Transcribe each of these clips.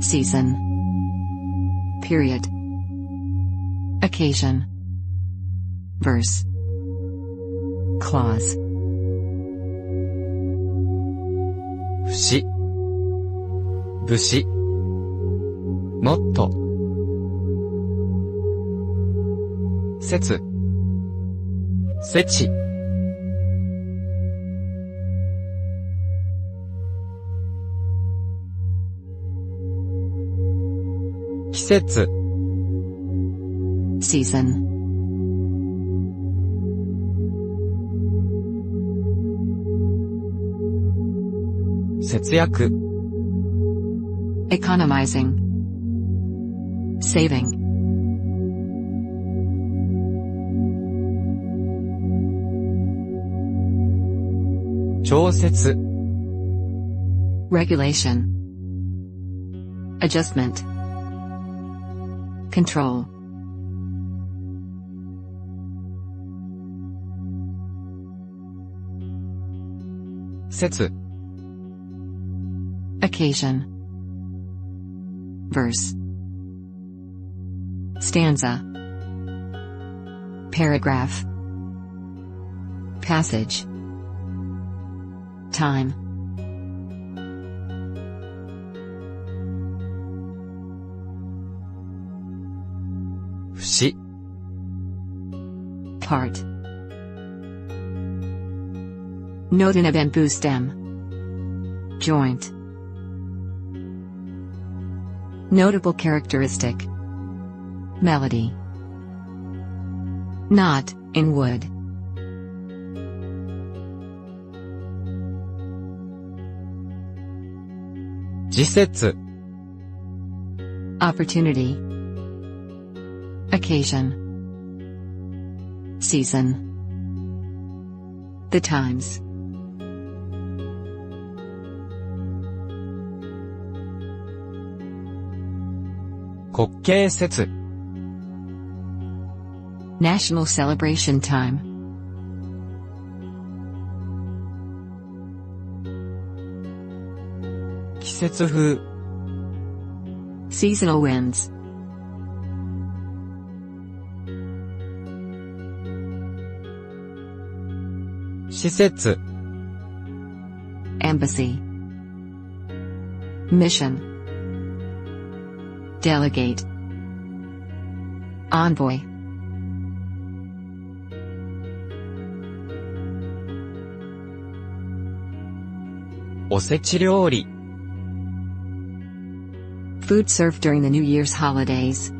season, period, occasion, verse, clause, 節、節、ノット、節、節、季 節 season. Economizing. Saving. Regulation. Adjustment control, 節、occasion, verse, stanza, paragraph, passage, time, し。Part. Note in a bamboo stem. Joint. Notable characteristic. Melody. Knot, in wood. Opportunity. Occasion. Season. The times. 国慶節、 National celebration time. 季節風、 Seasonal winds. 使節。Embassy. Mission. Delegate. Envoy. Food served during the New Year's holidays.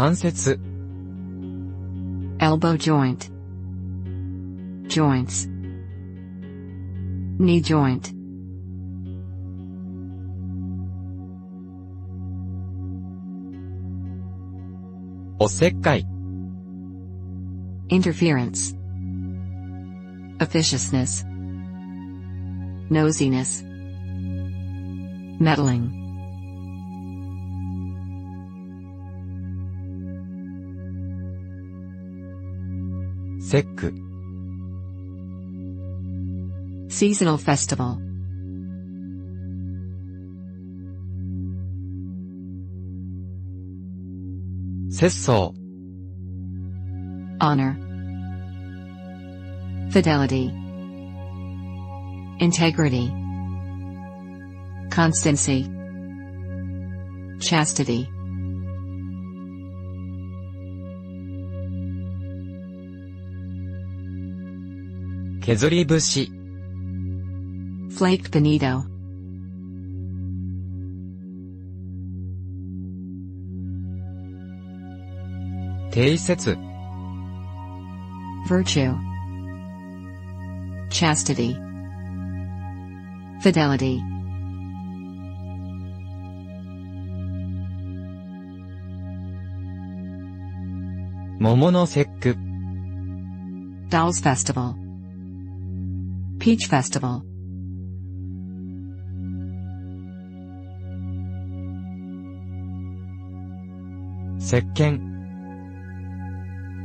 関節。Elbow joint. Joints. Knee joint. interference. Officiousness. Nosiness. Meddling. 節句、 Seasonal festival. 節操、 Honor. Fidelity. Integrity. Constancy. Chastity. 削り節、Flaked bonito. 定節、Virtue. Chastity. Fidelity. 桃の節句、Dolls Festival. Peach Festival.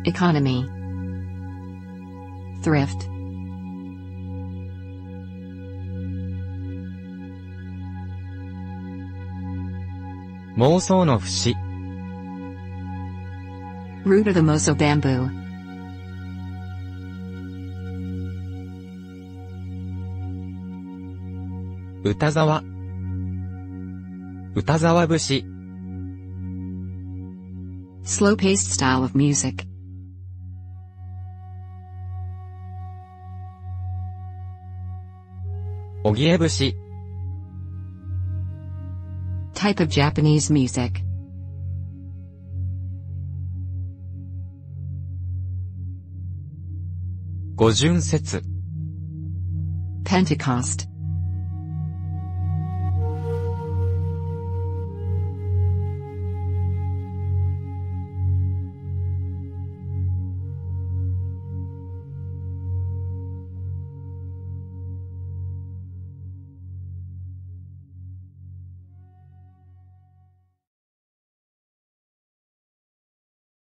Economy. Thrift. Root of the Moso bamboo. 歌沢。歌沢節、Slow paced style of music. 荻江節、Type of Japanese music. 五巡節、Pentecost.